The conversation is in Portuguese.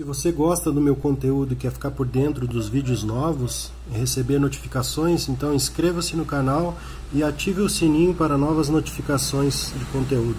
Se você gosta do meu conteúdo e quer é ficar por dentro dos vídeos novos e receber notificações, então inscreva-se no canal e ative o sininho para novas notificações de conteúdo.